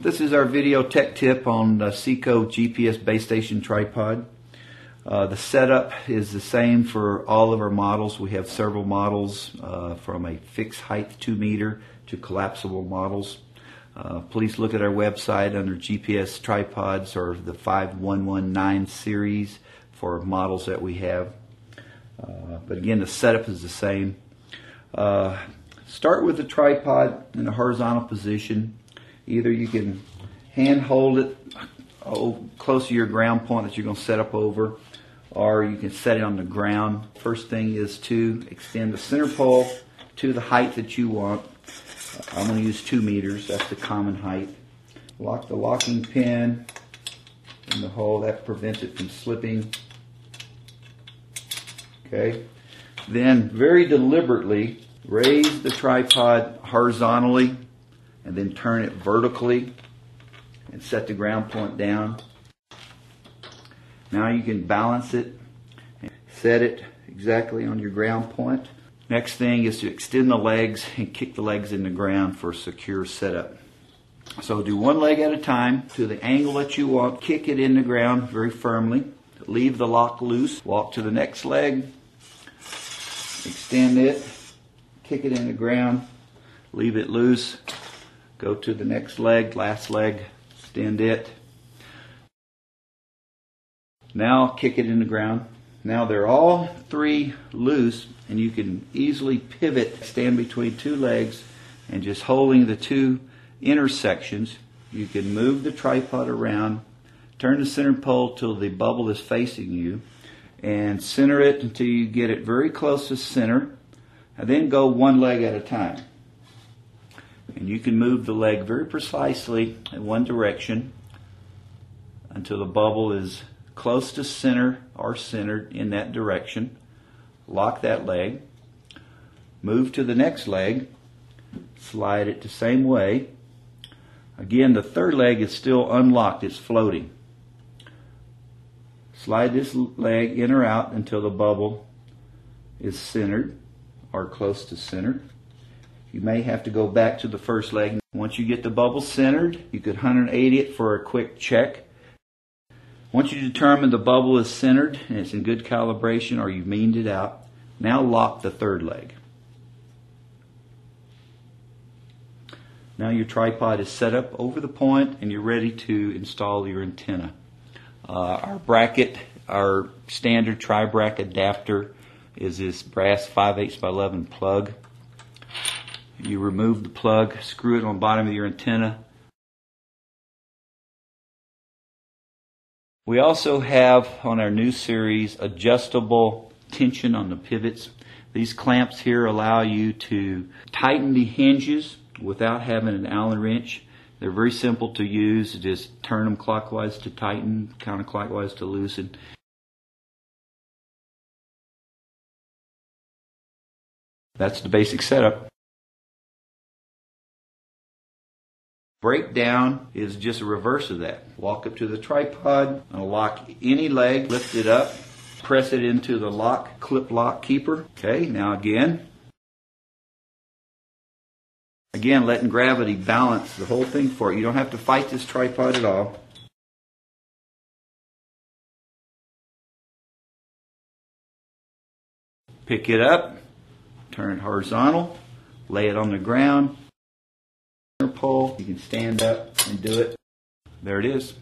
This is our video tech tip on the Seco GPS base station tripod. Uh, the setup is the same for all of our models. We have several models uh, from a fixed height 2 meter to collapsible models. Uh, please look at our website under GPS tripods or the 5119 series for models that we have. Uh, but again, the setup is the same. Uh, start with the tripod in a horizontal position Either you can hand hold it oh, close to your ground point that you're going to set up over, or you can set it on the ground. First thing is to extend the center pole to the height that you want. I'm going to use two meters. That's the common height. Lock the locking pin in the hole. That prevents it from slipping. Okay. Then very deliberately raise the tripod horizontally and then turn it vertically and set the ground point down. Now you can balance it and set it exactly on your ground point. Next thing is to extend the legs and kick the legs in the ground for a secure setup. So do one leg at a time to the angle that you want. Kick it in the ground very firmly. Leave the lock loose. Walk to the next leg. Extend it. Kick it in the ground. Leave it loose. Go to the next leg, last leg, extend it. Now kick it in the ground. Now they're all three loose and you can easily pivot, stand between two legs and just holding the two intersections, you can move the tripod around, turn the center pole till the bubble is facing you and center it until you get it very close to center and then go one leg at a time. And you can move the leg very precisely in one direction until the bubble is close to center or centered in that direction. Lock that leg. Move to the next leg. Slide it the same way. Again, the third leg is still unlocked. It's floating. Slide this leg in or out until the bubble is centered or close to center. You may have to go back to the first leg. Once you get the bubble centered, you could 180 it for a quick check. Once you determine the bubble is centered and it's in good calibration or you've meaned it out, now lock the third leg. Now your tripod is set up over the point and you're ready to install your antenna. Uh, our bracket, our standard tri-bracket adapter is this brass 5 8 by 11 plug. You remove the plug, screw it on the bottom of your antenna. We also have on our new series adjustable tension on the pivots. These clamps here allow you to tighten the hinges without having an Allen wrench. They're very simple to use. Just turn them clockwise to tighten, counterclockwise to loosen. That's the basic setup. Breakdown is just a reverse of that. Walk up to the tripod, lock any leg, lift it up, press it into the lock, clip lock keeper. Okay, now again. Again, letting gravity balance the whole thing for you. You don't have to fight this tripod at all. Pick it up, turn it horizontal, lay it on the ground, pole. You can stand up and do it. There it is.